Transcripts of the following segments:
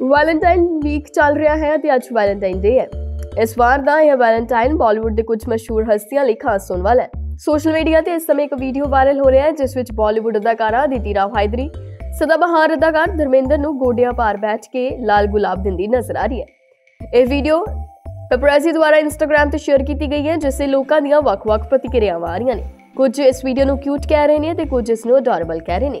Valentine week ਚੱਲ ਰਿਹਾ ਹੈ ਅਤੇ ਅੱਜ ਵੈਲੈਂਟਾਈਨ ਡੇ ਹੈ। ਇਸ ਵਾਰ ਦਾ ਇਹ ਵੈਲੈਂਟਾਈਨ ਬਾਲੀਵੁੱਡ ਦੇ ਕੁਝ ਮਸ਼ਹੂਰ ਹਸਤੀਆਂ ਲਈ ਖਾਸ ਹੋਣ ਵਾਲਾ ਹੈ। ਸੋਸ਼ਲ ਮੀਡੀਆ ਤੇ ਇਸ ਸਮੇਂ ਇੱਕ ਵੀਡੀਓ ਵਾਇਰਲ ਹੋ ਰਿਹਾ ਹੈ, ਜਿਸ ਵਿੱਚ ਬਾਲੀਵੁੱਡ ਅਦਾਕਾਰਾ ਅਦਿਤੀ ਰਾਓ ਹਾਇਦਰੀ ਸਦਾਬਹਾਰ ਅਦਾਕਾਰ ਧਰਮਿੰਦਰ ਨੂੰ ਗੋਡਿਆਂ ਪਾਰ ਬੈਠ ਕੇ ਲਾਲ ਗੁਲਾਬ ਦਿੰਦੀ ਨਜ਼ਰ ਆ ਰਹੀ ਹੈ। ਇਹ ਵੀਡੀਓ ਪਪਰਾਜ਼ੀ ਦੁਆਰਾ ਇੰਸਟਾਗ੍ਰam ਤੇ ਸ਼ੇਅਰ ਕੀਤੀ ਗਈ ਹੈ, ਜਿਸ ਤੇ ਲੋਕਾਂ ਦੀਆਂ ਵੱਖ-ਵੱਖ ਪ੍ਰਤੀਕਿਰਿਆਵਾਂ ਆ ਰਹੀਆਂ ਨੇ। ਕੁਝ ਇਸ ਵੀਡੀਓ ਨੂੰ ਕਿਊਟ ਕਹਿ ਰਹੇ ਨੇ ਤੇ ਕੁਝ ਇਸ ਨੂੰ ਅਡੋਰੇਬਲ ਕਹਿ ਰਹੇ ਨੇ।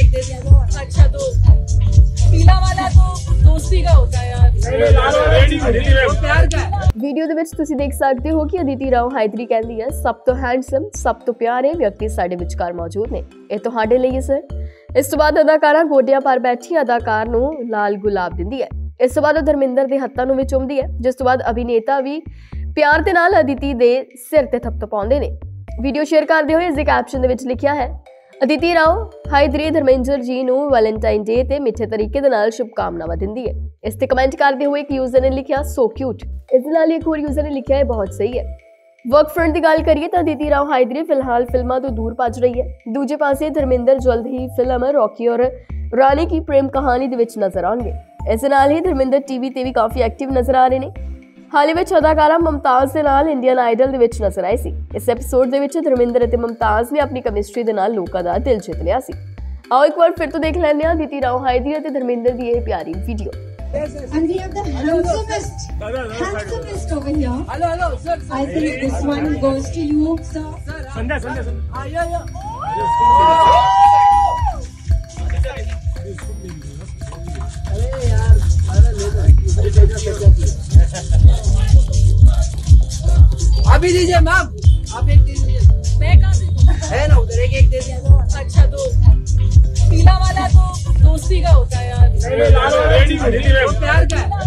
एक एक दे दीजिए अच्छा तो पीला वाला तो दोस्ती का होता है यार वो प्यार का है ਵੀਡੀਓ ਦੇ ਵਿੱਚ ਤੁਸੀਂ ਦੇਖ ਸਕਦੇ ਹੋ ਕਿ ਅਦਿਤੀ ਰਾਓ ਹਾਇਦਰੀ ਕਹਿੰਦੀ ਹੈ ਸਭ ਤੋਂ ਹੈਂਡਸਮ ਸਭ ਤੋਂ ਪਿਆਰੇ ਵਿਅਕਤੀ ਸਾਡੇ ਵਿਚਕਾਰ ਮੌਜੂਦ ਨੇ ਇਹ ਤੁਹਾਡੇ ਲਈ ਹੈ ਸਰ ਇਸ ਤੋਂ ਬਾਅਦ ਅਦਾਕਾਰਾ ਗੋਡਿਆਂ ਪਰ ਬੈਠੀ ਅਦਾਕਾਰ ਨੂੰ ਲਾਲ ਗੁਲਾਬ ਦਿੰਦੀ ਹੈ ਇਸ ਤੋਂ ਬਾਅਦ ਉਹ ਧਰਮਿੰਦਰ ਦੇ ਹੱਥਾਂ ਨੂੰ ਵੀ ਚੁੰਮਦੀ ਹੈ ਜਿਸ ਤੋਂ ਬਾਅਦ ਅਭਿਨੇਤਾ ਵੀ ਪਿਆਰ ਦੇ ਨਾਲ ਅਦਿਤੀ ਦੇ ਸਿਰ ਤੇ ਥਪਥਪਾਉਂਦੇ ਨੇ ਵੀਡੀਓ ਸ਼ੇਅਰ ਕਰਦੇ ਹੋਏ ਇਸ ਦੇ ਕੈਪਸ਼ਨ ਦੇ ਵਿੱਚ ਲਿਖਿਆ ਹੈ ਅਦਿਤੀ ਰਾਓ, ਹਾਇਦਰੀ ਧਰਮਿੰਦਰ ਜੀ ਨੂੰ ਵੈਲੈਂਟਾਈਨ ਡੇ ਤੇ ਮਿੱਠੇ ਤਰੀਕੇ ਦੇ ਨਾਲ ਸ਼ੁਭਕਾਮਨਾਵਾਂ ਦਿੰਦੀ ਹੈ। ਇਸ ਤੇ ਕਮੈਂਟ ਕਰਦੇ ਹੋਏ ਇੱਕ ਯੂਜ਼ਰ ਨੇ ਲਿਖਿਆ ਸੋ ਕਿਊਟ ਇਸ ਦੇ ਨਾਲ ਇੱਕ ਹੋਰ ਯੂਜ਼ਰ ਨੇ ਲਿਖਿਆ ਹੈ ਬਹੁਤ ਸਹੀ ਹੈ। ਵਰਕ ਫਰੰਟ ਦੀ ਗੱਲ ਕਰੀਏ ਤਾਂ ਅਦਿਤੀ ਰਾਓ ਹਾਇਦਰੀ ਫਿਲਹਾਲ ਫਿਲਮਾਂ ਤੋਂ ਦੂਰ ਭੱਜ ਰਹੀ ਹੈ। ਦੂਜੇ ਪਾਸੇ ਧਰਮਿੰਦਰ ਜਲਦ ਹੀ ਫਿਲਮ ਰੌਕੀ ਔਰ ਰਾਣੀ ਕੀ ਪ੍ਰੇਮ ਕਹਾਣੀ ਦੇ ਵਿੱਚ ਨਜ਼ਰ ਆਉਣਗੇ। ਇਸ ਦੇ ਨਾਲ ਹੀ ਧਰਮਿੰਦਰ ਟੀਵੀ ਤੇ ਵੀ ਕਾਫੀ ਐਕਟਿਵ ਨਜ਼ਰ ਆ ਰਹੇ ਨੇ। ਹਾਲ ਹੀ ਵਿੱਚ ਅਦਾਕਾਰਾ ਮੁਮਤਾਜ਼ ਦੇ ਨਾਲ ਇੰਡੀਅਨ ਆਈਡਲ ਦੇ ਵਿੱਚ ਨਜ਼ਰ ਆਏ ਸੀ ਇਸ ਐਪੀਸੋਡ ਦੇ ਵਿੱਚ ਧਰਮਿੰਦਰ ਅਤੇ ਮੁਮਤਾਜ਼ ਨੇ ਆਪਣੀ ਕੈਮਿਸਟਰੀ ਦੇ ਨਾਲ ਲੋਕਾਂ ਦਾ ਦਿਲ ਜਿੱਤ ਲਿਆ ਸੀ ਆਓ ਇੱਕ ਵਾਰ ਫਿਰ ਤੋਂ ਦੇਖ ਲੈਂਦੇ ਹਾਂ ਅਦਿਤੀ ਰਾਓ ਹਾਇਦਰੀ ਅਤੇ ਧਰਮਿੰਦਰ ਦੀ ਇਹ ਪਿਆਰੀ video And we have the handsomest, handsomest over here. Hello hello sir I think this one goes to you, sir. Sandhya Sandhya Sandhya आया आया अरे यार अरे ले लो। अभी दीजिए मैम आप एक दे दीजिए मैं कहाँ से दूँ? है ना उधर एक एक दे दीजिए अच्छा तो पीला वाला तो दोस्ती का होता है यार वो प्यार का है